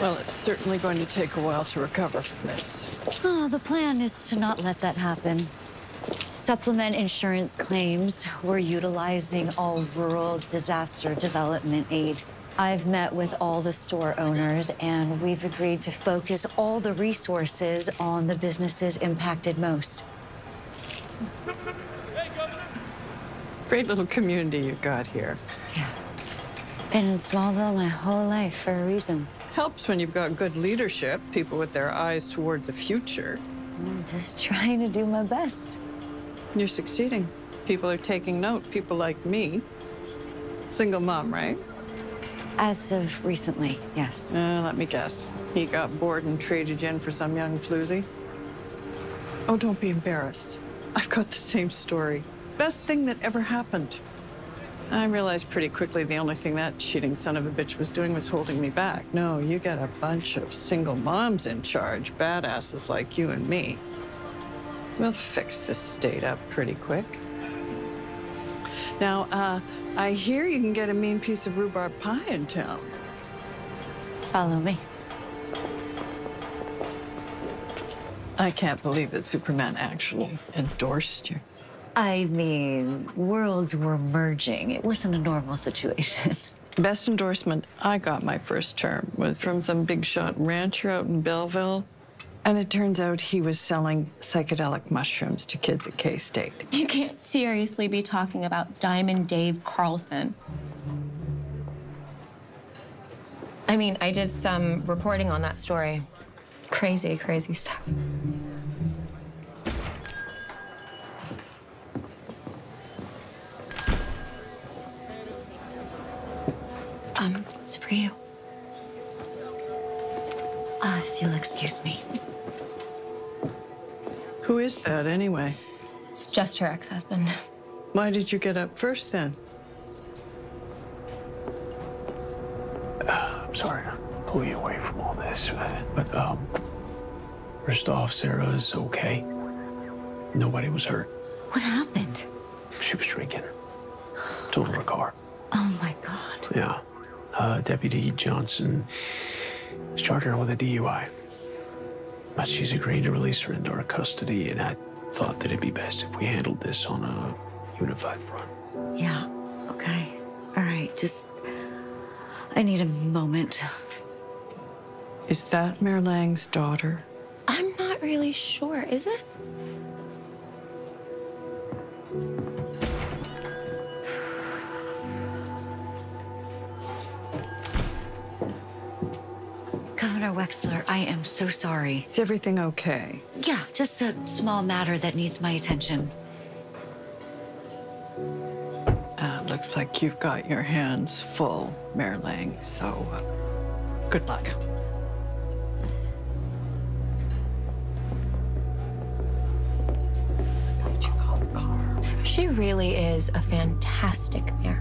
Well, it's certainly going to take a while to recover from this. Oh, the plan is to not let that happen. To supplement insurance claims, we're utilizing all rural disaster development aid. I've met with all the store owners, and we've agreed to focus all the resources on the businesses impacted most. Great little community you've got here. Yeah. Been in Smallville my whole life for a reason. Helps when you've got good leadership, people with their eyes toward the future. I'm just trying to do my best. You're succeeding. People are taking note, people like me. Single mom, right? As of recently, yes. Uh, let me guess. He got bored and traded in for some young floozy? Oh, don't be embarrassed. I've got the same story. Best thing that ever happened. I realized pretty quickly the only thing that cheating son of a bitch was doing was holding me back. No, you got a bunch of single moms in charge, badasses like you and me. We'll fix this state up pretty quick. Now, uh, I hear you can get a mean piece of rhubarb pie in town. Follow me. I can't believe that Superman actually endorsed you. I mean, worlds were merging. It wasn't a normal situation. Best endorsement I got my first term was from some big shot rancher out in Belleville. And it turns out he was selling psychedelic mushrooms to kids at K State. You can't seriously be talking about Diamond Dave Carlson. I mean, I did some reporting on that story. Crazy, crazy stuff. It's for you. Uh, if you'll excuse me. Who is that anyway? It's just her ex-husband. Why did you get up first then? I'm sorry to pull you away from all this, but um, first off, Sarah is okay. Nobody was hurt. What happened? She was drinking. Totaled her car. Oh my God. Yeah. Uh, Deputy Johnson is charging her with a DUI. But she's agreed to release her into our custody, and I thought that it'd be best if we handled this on a unified front. Yeah, okay. All right, just. I need a moment. Is that Mayor Lang's daughter? I'm not really sure, is it? Governor Wexler, I am so sorry. Is everything okay? Yeah, just a small matter that needs my attention. Uh, looks like you've got your hands full, Mayor Lang, so uh, good luck. She really is a fantastic mayor.